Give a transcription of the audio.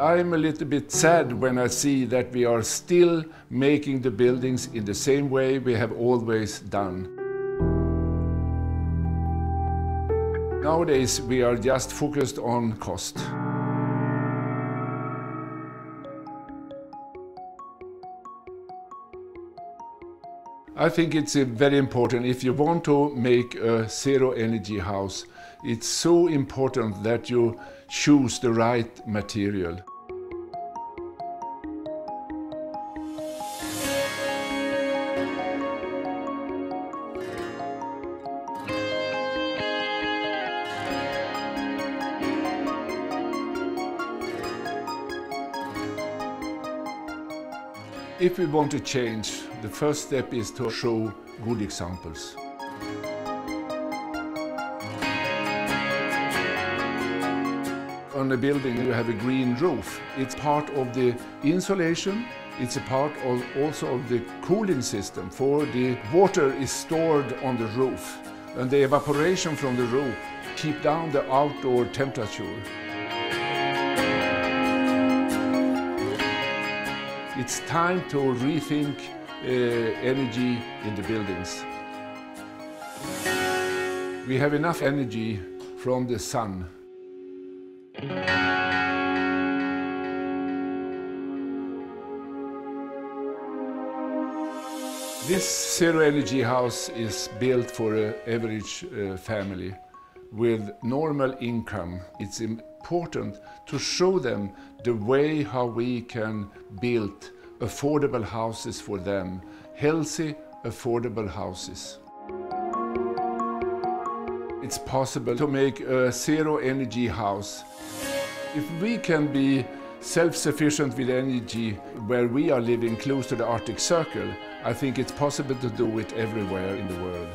I'm a little bit sad when I see that we are still making the buildings in the same way we have always done. Nowadays we are just focused on cost. I think it's uh, very important if you want to make a zero energy house, it's so important that you choose the right material. If we want to change, the first step is to show good examples. On a building you have a green roof. It's part of the insulation, it's a part of also of the cooling system for the water is stored on the roof and the evaporation from the roof keep down the outdoor temperature. It's time to rethink uh, energy in the buildings. We have enough energy from the sun. This zero energy house is built for an average uh, family with normal income. It's important to show them the way how we can build affordable houses for them, healthy, affordable houses. It's possible to make a zero energy house. If we can be self-sufficient with energy where we are living close to the Arctic Circle, I think it's possible to do it everywhere in the world.